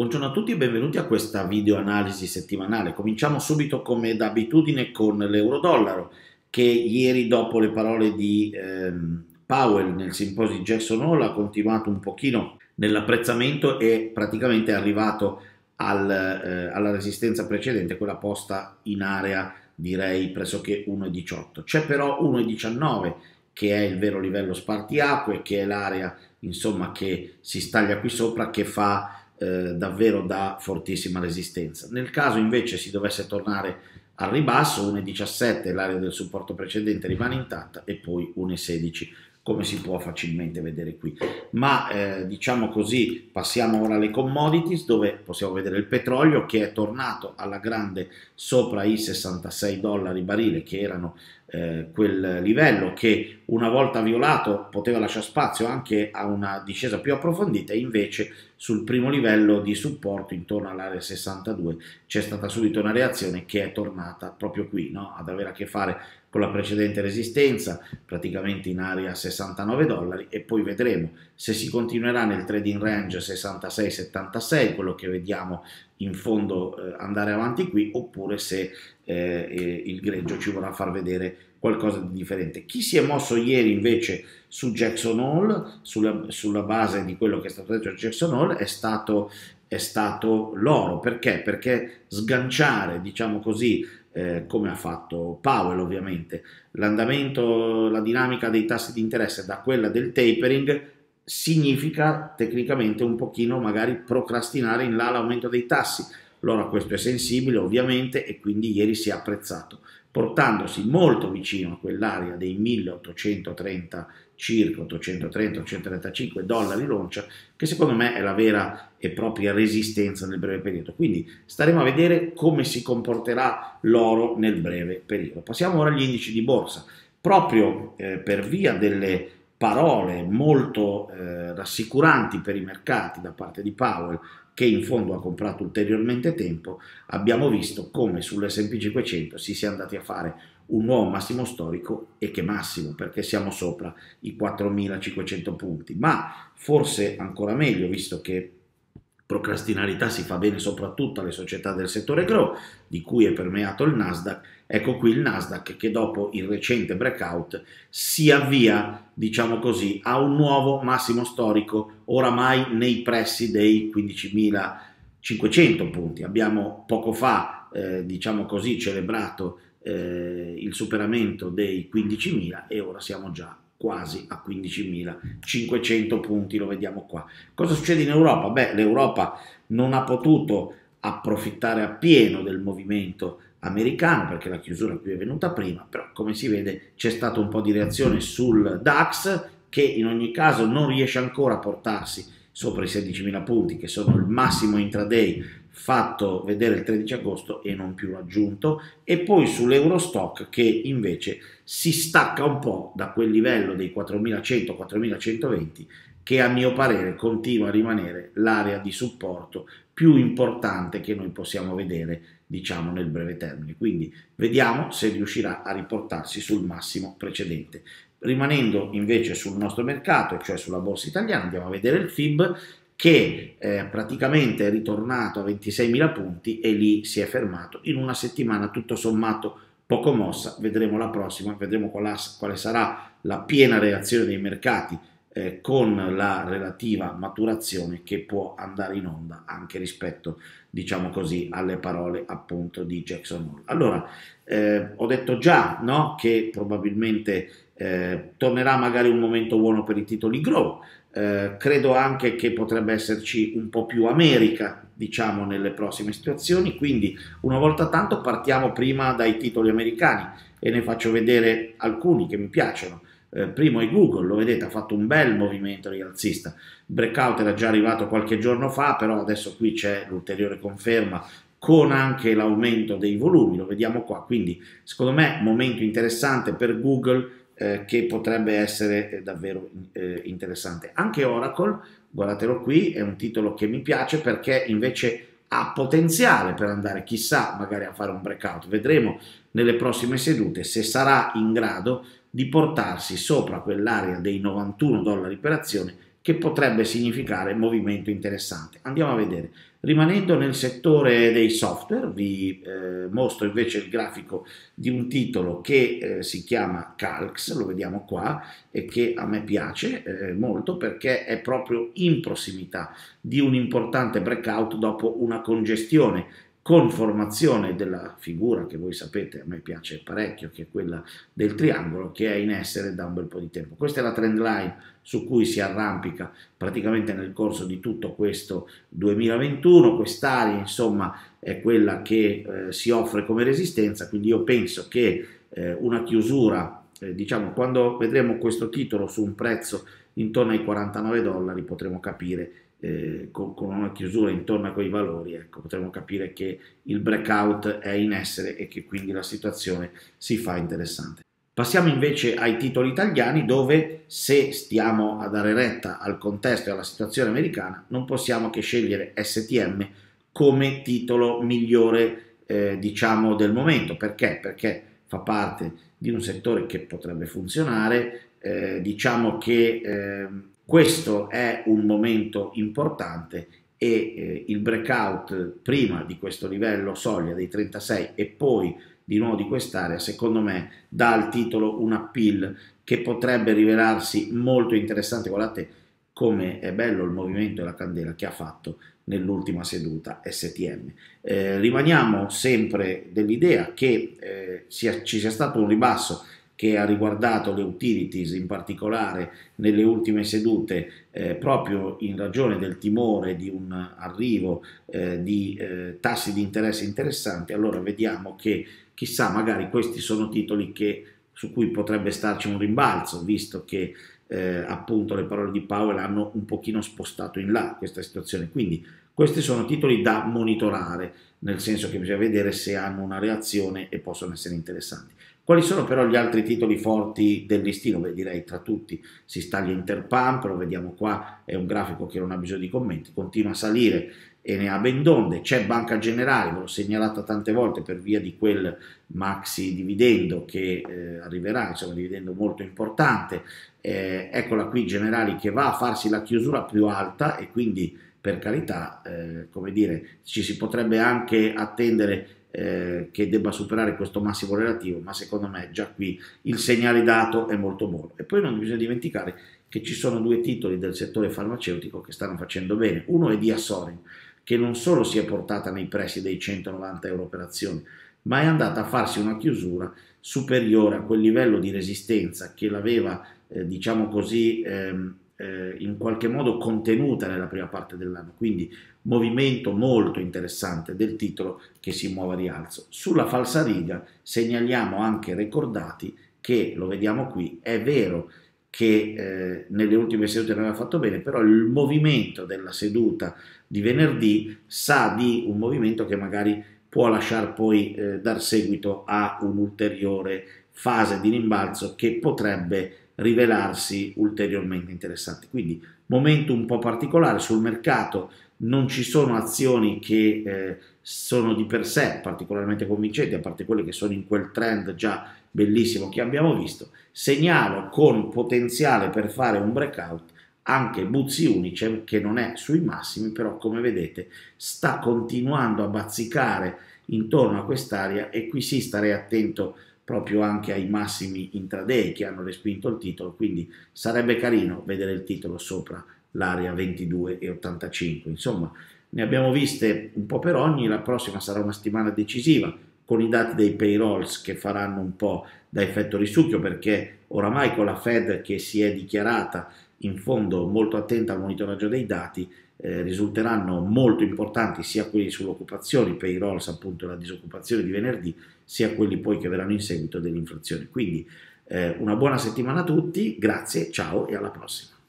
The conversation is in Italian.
Buongiorno a tutti e benvenuti a questa video analisi settimanale. Cominciamo subito come d'abitudine con l'euro-dollaro che ieri dopo le parole di ehm, Powell nel simposio di Jackson Hole ha continuato un pochino nell'apprezzamento e praticamente è arrivato al, eh, alla resistenza precedente, quella posta in area direi pressoché 1,18. C'è però 1,19 che è il vero livello spartiacque, che è l'area insomma che si staglia qui sopra che fa eh, davvero da fortissima resistenza. Nel caso invece si dovesse tornare al ribasso, 1,17 l'area del supporto precedente rimane intatta e poi 1,16 come si può facilmente vedere qui. Ma eh, diciamo così, passiamo ora alle commodities dove possiamo vedere il petrolio che è tornato alla grande sopra i 66 dollari barile che erano eh, quel livello che una volta violato poteva lasciare spazio anche a una discesa più approfondita invece sul primo livello di supporto intorno all'area 62 c'è stata subito una reazione che è tornata proprio qui no? ad avere a che fare con la precedente resistenza praticamente in area 69 dollari e poi vedremo se si continuerà nel trading range 66-76 quello che vediamo in fondo eh, andare avanti qui oppure se eh, il greggio ci vorrà far vedere qualcosa di differente. Chi si è mosso ieri invece su Jackson Hole, sulla, sulla base di quello che è stato detto a Jackson Hole, è stato, è stato l'oro. Perché? Perché sganciare, diciamo così, eh, come ha fatto Powell ovviamente, l'andamento, la dinamica dei tassi di interesse da quella del tapering significa tecnicamente un pochino magari procrastinare in là l'aumento dei tassi. L'oro a questo è sensibile ovviamente e quindi ieri si è apprezzato, portandosi molto vicino a quell'area dei 1830 circa 830-835 dollari l'oncia, che secondo me è la vera e propria resistenza nel breve periodo. Quindi staremo a vedere come si comporterà l'oro nel breve periodo. Passiamo ora agli indici di borsa. Proprio eh, per via delle parole molto eh, rassicuranti per i mercati da parte di Powell, che in fondo ha comprato ulteriormente tempo, abbiamo visto come sull'S&P 500 si sia andati a fare un nuovo massimo storico e che massimo perché siamo sopra i 4.500 punti, ma forse ancora meglio visto che procrastinalità si fa bene soprattutto alle società del settore grow, di cui è permeato il Nasdaq. Ecco qui il Nasdaq che dopo il recente breakout si avvia, diciamo così, a un nuovo massimo storico, oramai nei pressi dei 15.500 punti. Abbiamo poco fa, eh, diciamo così, celebrato eh, il superamento dei 15.000 e ora siamo già quasi a 15.500 punti, lo vediamo qua. Cosa succede in Europa? Beh, l'Europa non ha potuto approfittare appieno del movimento americano perché la chiusura qui è venuta prima, però come si vede c'è stato un po' di reazione sul DAX che in ogni caso non riesce ancora a portarsi sopra i 16.000 punti che sono il massimo intraday fatto vedere il 13 agosto e non più raggiunto. E poi sull'Eurostock che invece si stacca un po' da quel livello dei 4100-4120 che a mio parere continua a rimanere l'area di supporto più importante che noi possiamo vedere diciamo nel breve termine. Quindi vediamo se riuscirà a riportarsi sul massimo precedente. Rimanendo invece sul nostro mercato cioè sulla borsa italiana andiamo a vedere il FIB che eh, praticamente è ritornato a 26.000 punti e lì si è fermato. In una settimana tutto sommato poco mossa, vedremo la prossima, vedremo quale, sarà la piena reazione dei mercati eh, con la relativa maturazione che può andare in onda anche rispetto, diciamo così, alle parole appunto di Jackson Hole. Allora, eh, ho detto già no, che probabilmente eh, tornerà magari un momento buono per i titoli grow, eh, credo anche che potrebbe esserci un po' più America, diciamo, nelle prossime situazioni, quindi una volta tanto partiamo prima dai titoli americani e ne faccio vedere alcuni che mi piacciono. Eh, primo è Google, lo vedete, ha fatto un bel movimento rialzista. Breakout era già arrivato qualche giorno fa, però adesso qui c'è l'ulteriore conferma con anche l'aumento dei volumi, lo vediamo qua. Quindi, secondo me, momento interessante per Google eh, che potrebbe essere eh, davvero eh, interessante. Anche Oracle, guardatelo qui, è un titolo che mi piace perché invece ha potenziale per andare chissà magari a fare un breakout. Vedremo nelle prossime sedute se sarà in grado di portarsi sopra quell'area dei 91 dollari per azione che potrebbe significare movimento interessante. Andiamo a vedere. Rimanendo nel settore dei software, vi eh, mostro invece il grafico di un titolo che eh, si chiama Calx, lo vediamo qua, e che a me piace eh, molto perché è proprio in prossimità di un importante breakout dopo una congestione con formazione della figura che voi sapete a me piace parecchio, che è quella del triangolo, che è in essere da un bel po' di tempo. Questa è la trend line su cui si arrampica praticamente nel corso di tutto questo 2021, quest'area insomma è quella che eh, si offre come resistenza, quindi io penso che eh, una chiusura, eh, diciamo quando vedremo questo titolo su un prezzo intorno ai 49 dollari potremo capire eh, con, con, una chiusura intorno a quei valori, ecco, potremmo capire che il breakout è in essere e che quindi la situazione si fa interessante. Passiamo invece ai titoli italiani dove se stiamo a dare retta al contesto e alla situazione americana non possiamo che scegliere STM come titolo migliore eh, diciamo del momento. Perché? Perché fa parte di un settore che potrebbe funzionare, eh, diciamo che eh, questo è un momento importante e eh, il breakout prima di questo livello soglia dei 36 e poi di nuovo di quest'area, secondo me dà al titolo un appeal che potrebbe rivelarsi molto interessante. Guardate come è bello il movimento e la candela che ha fatto nell'ultima seduta STM. Eh, rimaniamo sempre dell'idea che eh, sia, ci sia stato un ribasso che ha riguardato le utilities in particolare nelle ultime sedute eh, proprio in ragione del timore di un arrivo eh, di eh, tassi di interesse interessanti, allora vediamo che chissà magari questi sono titoli che, su cui potrebbe starci un rimbalzo, visto che eh, appunto le parole di Powell hanno un pochino spostato in là questa situazione. Quindi questi sono titoli da monitorare, nel senso che bisogna vedere se hanno una reazione e possono essere interessanti. Quali sono però gli altri titoli forti del listino? Beh, direi tra tutti si staglia Interpump, lo vediamo qua, è un grafico che non ha bisogno di commenti, continua a salire e ne ha ben donde, c'è Banca Generale, l'ho segnalata tante volte per via di quel maxi dividendo che eh, arriverà, insomma un dividendo molto importante, eh, eccola qui Generali che va a farsi la chiusura più alta e quindi per carità, eh, come dire, ci si potrebbe anche attendere eh, che debba superare questo massimo relativo, ma secondo me già qui il segnale dato è molto buono. E poi non bisogna dimenticare che ci sono due titoli del settore farmaceutico che stanno facendo bene. Uno è Diasorin, che non solo si è portata nei pressi dei 190 euro per azione, ma è andata a farsi una chiusura superiore a quel livello di resistenza che l'aveva, eh, diciamo così, ehm, eh, in qualche modo contenuta nella prima parte dell'anno, quindi movimento molto interessante del titolo che si muove a rialzo. Sulla falsa riga segnaliamo anche ricordati che, lo vediamo qui, è vero che eh, nelle ultime sedute non aveva fatto bene, però il movimento della seduta di venerdì sa di un movimento che magari può lasciare poi eh, dar seguito a un'ulteriore fase di rimbalzo che potrebbe rivelarsi ulteriormente interessante. Quindi momento un po' particolare sul mercato, non ci sono azioni che eh, sono di per sé particolarmente convincenti, a parte quelle che sono in quel trend già bellissimo che abbiamo visto. Segnalo con potenziale per fare un breakout anche Buzzi Unicem che non è sui massimi, però come vedete sta continuando a bazzicare intorno a quest'area e qui sì starei attento proprio anche ai massimi intraday che hanno respinto il titolo, quindi sarebbe carino vedere il titolo sopra l'area 22,85. Insomma, ne abbiamo viste un po' per ogni, la prossima sarà una settimana decisiva con i dati dei payrolls che faranno un po' da effetto risucchio perché oramai con la Fed che si è dichiarata in fondo molto attenta al monitoraggio dei dati eh, risulteranno molto importanti sia quelli sull'occupazione, i payrolls appunto la disoccupazione di venerdì, sia quelli poi che verranno in seguito dell'inflazione. Quindi eh, una buona settimana a tutti, grazie, ciao e alla prossima.